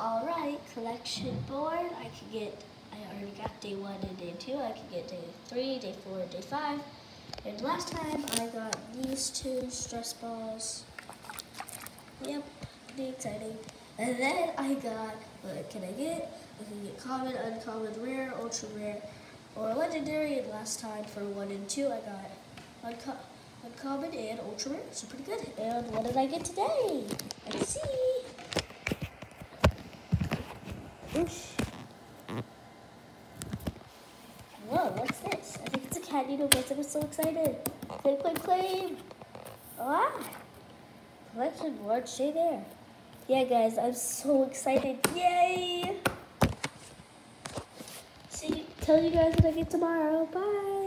All right, collection board. I can get, I already got day one and day two. I can get day three, day four, day five. And last time I got these two stress balls. Yep, pretty exciting. And then I got, what can I get? I can get common, uncommon, rare, ultra rare, or legendary. And last time for one and two, I got unco uncommon and ultra rare. So pretty good. And what did I get today? Let's see. Oosh. Whoa, what's this? I think it's a cat needle because I'm so excited. Claim, claim, claim. Ah. Collection board, stay there. Yeah, guys, I'm so excited. Yay! See, tell you guys what I get tomorrow. Bye.